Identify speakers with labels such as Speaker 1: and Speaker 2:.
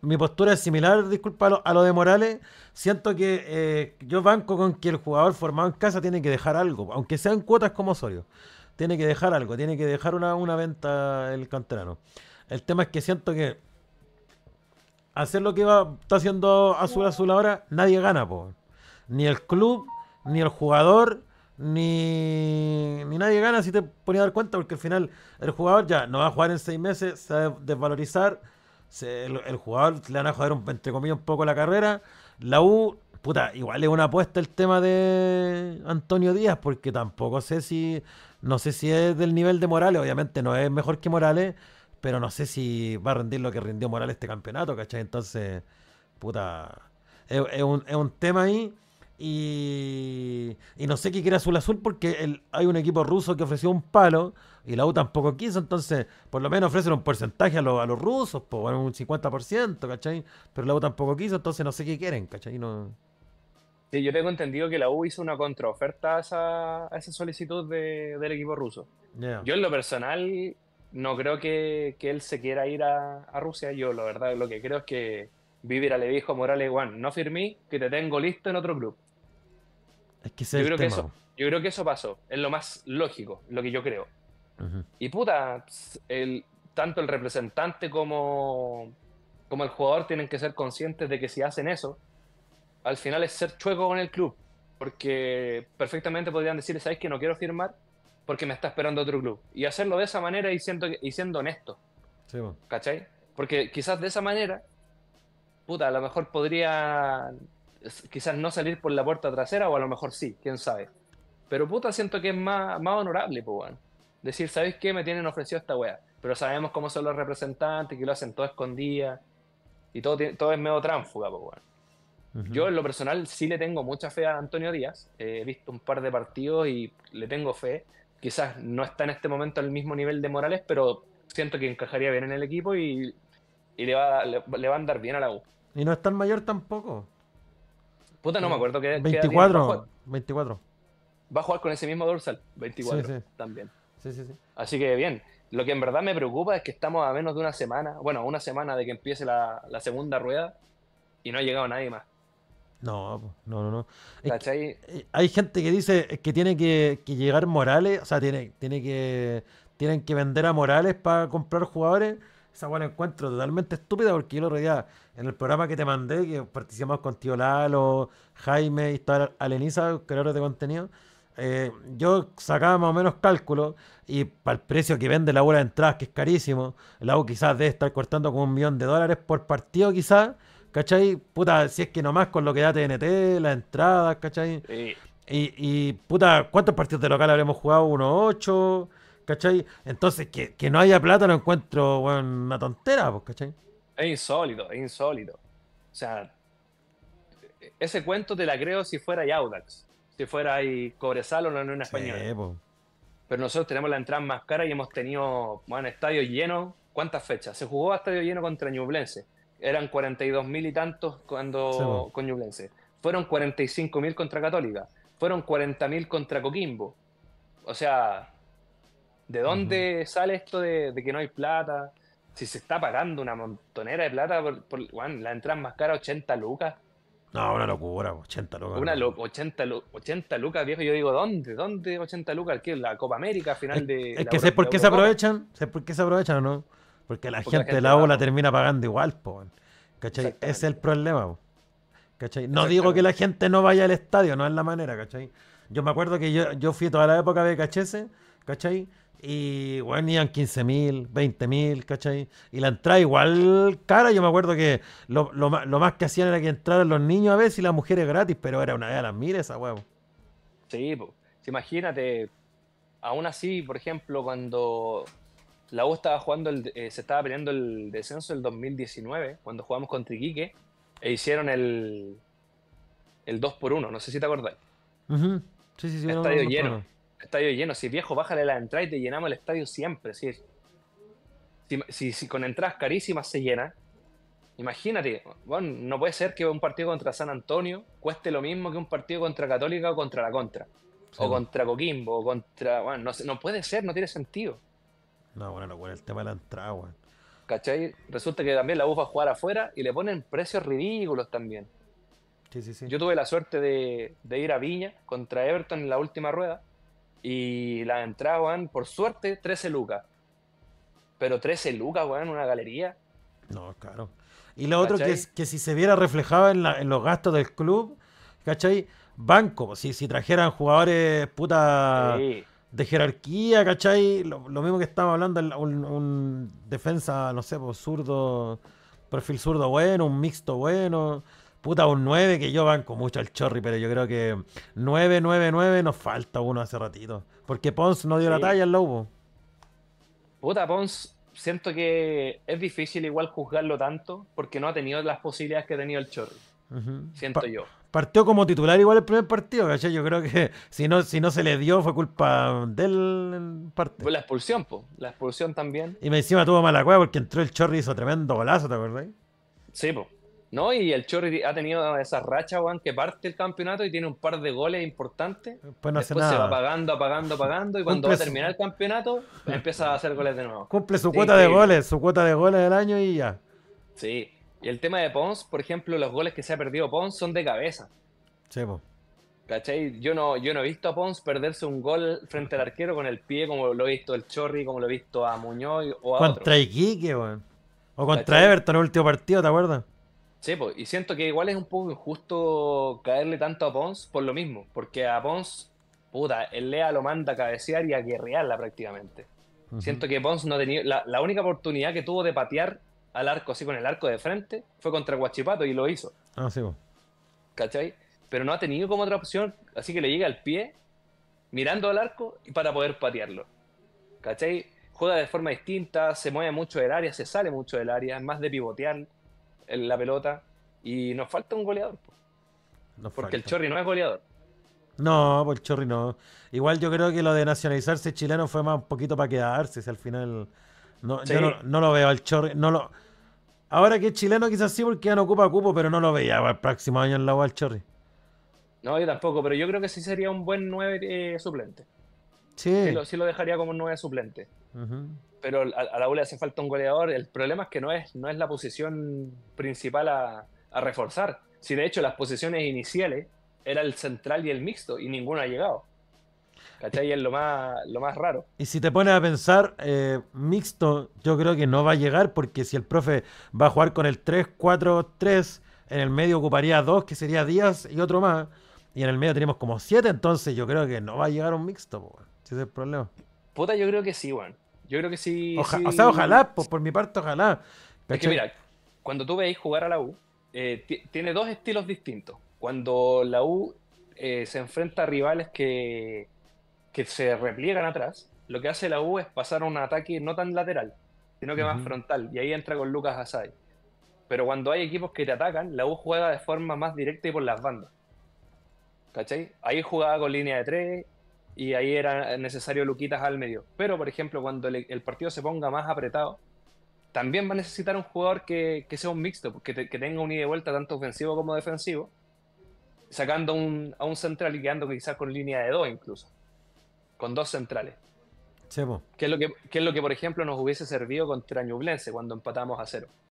Speaker 1: Mi postura es similar, disculpa, a lo, de Morales. Siento que eh, yo banco con que el jugador formado en casa tiene que dejar algo, aunque sean cuotas como Osorio. Tiene que dejar algo, tiene que dejar una, venta el canterano. El tema es que siento que hacer lo que va, está haciendo Azul Azul ahora, nadie gana, po. Ni el club, ni el jugador, ni, nadie gana si te pones a dar cuenta, porque al final el jugador ya no va a jugar en seis meses, se va a desvalorizar el, jugador le van a joder un, entre comillas un poco la carrera. La U, puta, igual es una apuesta el tema de Antonio Díaz, porque tampoco sé si, no sé si es del nivel de Morales, obviamente no es mejor que Morales, pero no sé si va a rendir lo que rindió Morales este campeonato, ¿cachai? Entonces, puta, es un, es un tema ahí. Y, y no sé qué quiere Azul Azul porque el- hay un equipo ruso que ofreció un palo y la U tampoco quiso, entonces por lo menos ofrecen un porcentaje a, los a los rusos, bueno, un 50%, ¿cachai? Pero la U tampoco quiso, entonces no sé qué quieren, ¿cachai? No...
Speaker 2: Sí, yo tengo entendido que la U hizo una contraoferta a esa, a esa solicitud de- del equipo ruso. Yo en lo personal no creo que, que él se quiera ir a, a Rusia. Yo la verdad lo que creo es que Vivera le dijo a Morales, Juan, no firmí, que te tengo listo en otro club.
Speaker 1: Es que ese
Speaker 2: Yo
Speaker 1: es
Speaker 2: creo
Speaker 1: el
Speaker 2: que
Speaker 1: tema.
Speaker 2: eso, yo creo que eso pasó. Es lo más lógico, lo que yo creo.
Speaker 1: Ujú.
Speaker 2: Y puta, el, tanto el representante como, como el jugador tienen que ser conscientes de que si hacen eso, al final es ser chueco con el club. Porque perfectamente podrían decir, ¿sabes que no quiero firmar? Porque me está esperando otro club. Y hacerlo de esa manera y siendo, y siendo honesto,
Speaker 1: Sí, po.
Speaker 2: ¿cachai? Porque quizás de esa manera, puta, a lo mejor podría quizás no salir por la puerta trasera o a lo mejor sí, quién sabe. Pero puta, siento que es más, más honorable, pues, weón. Decir, ¿sabes qué? Me tienen ofrecido esta wea. Pero sabemos cómo son los representantes, que lo hacen todo escondida. Y todo, todo es medio tránfuga, pues.
Speaker 1: Ujú.
Speaker 2: Yo en lo personal sí le tengo mucha fe a Antonio Díaz. Eh, he visto un par de partidos y le tengo fe. Quizás no está en este momento al mismo nivel de Morales, pero siento que encajaría bien en el equipo y, y le, va, le, le va a andar bien a la U.
Speaker 1: Y no es tan mayor tampoco.
Speaker 2: Puta, no me acuerdo qué, qué edad tiene. Va a,
Speaker 1: 24,
Speaker 2: jugar,
Speaker 1: 24.
Speaker 2: va a jugar con ese mismo dorsal, 24
Speaker 1: Sí, sí.
Speaker 2: también.
Speaker 1: Sí, sí, sí.
Speaker 2: Así que bien. Lo que en verdad me preocupa es que estamos a menos de una semana, bueno, una semana de que empiece la, la segunda rueda y no ha llegado nadie más.
Speaker 1: No, no, no, no. Es que-
Speaker 2: ¿Cachai?
Speaker 1: eh, hay gente que dice que tiene que, que llegar Morales, o sea, tiene, tiene que, tienen que vender a Morales para comprar jugadores. Esa buena encuentro totalmente estúpida porque yo el otro día en el programa que te mandé, que participamos con Tío Lalo, Jaime y estaba Aleniza, creadores de contenido, eh, yo sacaba más o menos cálculos y para el precio que vende la bola de entradas, que es carísimo, la U quizás debe estar cortando como un millón de dólares por partido quizás, ¿cachai? Puta, si es que nomás con lo que da TNT, las entradas, ¿cachai?
Speaker 2: Y-
Speaker 1: Y, y, puta, ¿cuántos partidos de local habremos jugado? Uno ocho, ¿cachai? Entonces, que, que no haya plata lo encuentro, weón, una tontera, pues, ¿cachai?
Speaker 2: Es insólito, es insólito. O sea, ese cuento te la creo si fuera Audax, si fuera ahí Cobresal o la Unión Española.
Speaker 1: Sí, pues.
Speaker 2: Pero nosotros tenemos la entrada más cara y hemos tenido, bueno, estadio lleno. ¿Cuántas fechas? Se jugó a estadio lleno contra Ñublense. Eran 42 mil y tantos cuando
Speaker 1: Sí, po.
Speaker 2: con Ñublense. Fueron 45 mil contra Católica. Fueron 40 mil contra Coquimbo. O sea, ¿de dónde sale esto de, de que no hay plata? Si se está pagando una montonera de plata por, por bueno, la entrada más cara, 80 lucas.
Speaker 1: No, una locura, 80 locos.
Speaker 2: Una lo- 80, lu- 80 lucas, viejo. Yo digo, ¿dónde? ¿Dónde 80 lucas? ¿Qué? ¿La Copa América final
Speaker 1: Es,
Speaker 2: de
Speaker 1: es
Speaker 2: la
Speaker 1: que sé por qué se aprovechan, sé por qué se aprovechan o no. Porque la
Speaker 2: Porque la
Speaker 1: gente de
Speaker 2: gente
Speaker 1: la la termina pagando igual, po. ¿Cachai? Ese es el problema, po. ¿Cachai? No digo que la gente no vaya al estadio, no es la manera, ¿cachai? Yo me acuerdo que yo, yo fui toda la época de KHS, ¿cachai? Y, bueno, iban 15 mil, 20 mil, ¿cachai? Y la entrada igual cara, yo me acuerdo que lo, lo más, lo más que hacían era que entraran los niños a veces y las mujeres gratis, pero era una a las mil esa huevo.
Speaker 2: Sí, Imagínate, aún así, por ejemplo, cuando la U estaba jugando, el- eh, se estaba peleando el descenso del 2019, cuando jugamos contra Iquique, e hicieron el, el 2 por 1 no sé si te acordás.
Speaker 1: Ujú. Sí, sí, sí. no,
Speaker 2: Estadio
Speaker 1: no, no,
Speaker 2: lleno.
Speaker 1: no.
Speaker 2: Estadio lleno, si viejo, bájale la entrada y te llenamos el estadio siempre. Si, si, si- con entradas carísimas se llena, imagínate, bueno, no puede ser que un partido contra San Antonio cueste lo mismo que un partido contra Católica o contra la Contra.
Speaker 1: Sí,
Speaker 2: o contra Coquimbo, o contra. Bueno, no, no puede ser, no tiene sentido.
Speaker 1: No, bueno, locura el tema de la entrada, weón.
Speaker 2: ¿Cachai? Resulta que también la U va a jugar afuera y le ponen precios ridículos también.
Speaker 1: Sí, sí, sí.
Speaker 2: Yo tuve la suerte de, de ir a Viña contra Everton en la última rueda y las entradas, weón, por suerte, 13 lucas. Pero 13 lucas, weón, en una galería.
Speaker 1: No, claro. Y lo otro que es que si se viera reflejado en, la- en los gastos del club, ¿cachai? Banco, si, si trajeran jugadores puta
Speaker 2: Sí.
Speaker 1: De jerarquía, ¿cachai? Lo, lo mismo que estamos hablando, un, un defensa, no sé, pues zurdo, perfil zurdo bueno, un mixto bueno, puta un 9 que yo banco mucho al Chorri, pero yo creo que 9, 9, 9 nos falta uno hace ratito. Porque Pons no dio la talla al Lobo.
Speaker 2: Puta, Pons, siento que es difícil igual juzgarlo tanto porque no ha tenido las posibilidades que ha tenido el Chorri. Siento
Speaker 1: Pa-
Speaker 2: yo.
Speaker 1: Partió como titular igual el primer partido, ¿cachai? Yo creo que si no, si no se le dio fue culpa del parte.
Speaker 2: Fue la expulsión, po. La expulsión también.
Speaker 1: Y me encima tuvo mala cueva porque entró el Chorri y hizo tremendo golazo, ¿te acordás?
Speaker 2: Sí, po. ¿No? Y el Chorri ha tenido esa racha, weón, que parte el campeonato y tiene un par de goles importantes.
Speaker 1: Después no hace
Speaker 2: Después se va
Speaker 1: nada.
Speaker 2: apagando, apagando, apagando. Y cuando
Speaker 1: Cumple
Speaker 2: va a terminar el campeonato, empieza a hacer goles de nuevo.
Speaker 1: Cumple su
Speaker 2: Sí,
Speaker 1: cuota de goles, su cuota de goles del año y ya.
Speaker 2: Sí. Y el tema de Pons, por ejemplo, los goles que se ha perdido Pons son de cabeza.
Speaker 1: Sí, po.
Speaker 2: ¿Cachai? Yo no, yo no he visto a Pons perderse un gol frente al arquero con el pie como lo he visto el Chorri, como lo he visto a Muñoz o a
Speaker 1: Contra
Speaker 2: otro.
Speaker 1: Iquique, weón. O contra
Speaker 2: ¿Cachai?
Speaker 1: Everton en el último partido, ¿te acuerdas?
Speaker 2: Sí, pues, y siento que igual es un poco injusto caerle tanto a Pons por lo mismo, porque a Pons, puta, el Lea lo manda a cabecear y a guerrearla prácticamente. Siento que Pons no tenía. La, la única oportunidad que tuvo de patear al arco así con el arco de frente fue contra Guachipato y lo hizo,
Speaker 1: Ah, sí, po.
Speaker 2: ¿cachai? Pero no ha tenido como otra opción, así que le llega al pie, mirando al arco y para poder patearlo, ¿cachai? Juega de forma distinta, se mueve mucho del área, se sale mucho del área, es más de pivotear en la pelota y nos falta un goleador, po,
Speaker 1: Nos
Speaker 2: porque el. Chorri no es goleador.
Speaker 1: No, por el Chorri no. Igual yo creo que lo de nacionalizarse chileno fue más un poquito para quedarse, si al final no, yo no lo veo al Chorri, no lo Ahora que es chileno quizás sí porque ya no ocupa cupo, pero no lo veía para el próximo año en la U al Chorri.
Speaker 2: No, yo tampoco, pero yo creo que sí sería un buen 9 suplente.
Speaker 1: Sí.
Speaker 2: Sí lo, sí lo dejaría como un 9 suplente. Pero a, a la U le hace falta un goleador. El problema es que no es, no es la posición principal a, a reforzar. Si de hecho las posiciones iniciales era el central y el mixto y ninguno ha llegado. ¿Cachai? Es lo más, lo más raro.
Speaker 1: Y si te pones a pensar, eh, mixto, yo creo que no va a llegar porque si el profe va a jugar con el 3-4-3, en el medio ocuparía dos, que sería Díaz y otro más, y en el medio tenemos como siete, entonces yo creo que no va a llegar un mixto, po, weón. ese es el problema.
Speaker 2: Puta, yo creo que sí, weón. Yo creo que sí.
Speaker 1: Oja-
Speaker 2: sí.
Speaker 1: O sea, ojalá, pues por mi parte, ojalá.
Speaker 2: Es que mira, cuando tú veis jugar a la U, eh, ti- tiene dos estilos distintos. Cuando la U eh, se enfrenta a rivales que, que se repliegan atrás, lo que hace la U es pasar a un ataque no tan lateral, sino que más frontal. Y ahí entra con Lucas Asai. Pero cuando hay equipos que te atacan, la U juega de forma más directa y por las bandas. ¿Cachai? Ahí jugaba con línea de tres y ahí era necesario Luquitas al medio. Pero, por ejemplo, cuando el, el partido se ponga más apretado, también va a necesitar un jugador que, que sea un mixto, que, te- que tenga un ida y vuelta tanto ofensivo como defensivo, sacando un- a un central y quedando quizás con línea de dos incluso, con dos centrales.
Speaker 1: Po.
Speaker 2: Que es lo que, que es lo que por ejemplo, nos hubiese servido contra Ñublense cuando empatamos a cero.